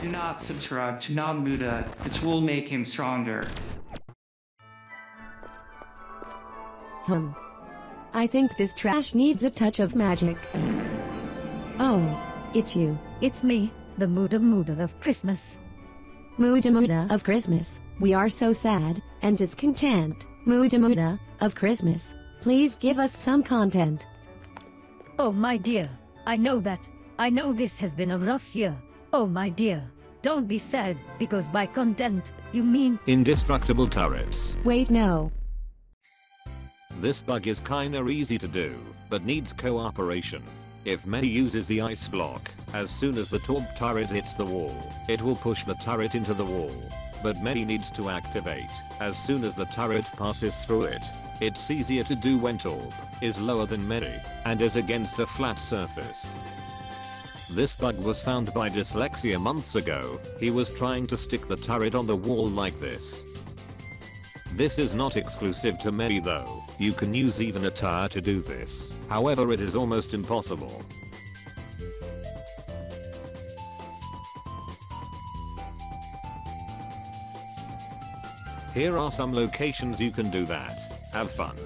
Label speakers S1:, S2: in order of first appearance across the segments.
S1: Do not subscribe to Not Muda. It will make him stronger.
S2: Hmm. I think this trash needs a touch of magic. Oh, it's you.
S3: It's me, the Muda Muda of Christmas.
S2: Muda Muda of Christmas. We are so sad and discontent. Muda Muda of Christmas. Please give us some content.
S3: Oh my dear, I know that. I know this has been a rough year. Oh my dear, don't be sad, because by content, you mean
S4: Indestructible turrets.
S2: Wait, no.
S4: This bug is kinda easy to do, but needs cooperation. If Mei uses the ice block, as soon as the Torb turret hits the wall, it will push the turret into the wall. But Mei needs to activate, as soon as the turret passes through it. It's easier to do when Torb is lower than Mei, and is against a flat surface. This bug was found by Dyslexia months ago, he was trying to stick the turret on the wall like this. This is not exclusive to Mary though, you can use even a tire to do this, however it is almost impossible. Here are some locations you can do that, have fun.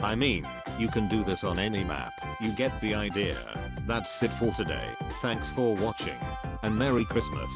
S4: I mean, you can do this on any map, you get the idea. That's it for today, thanks for watching, and Merry Christmas.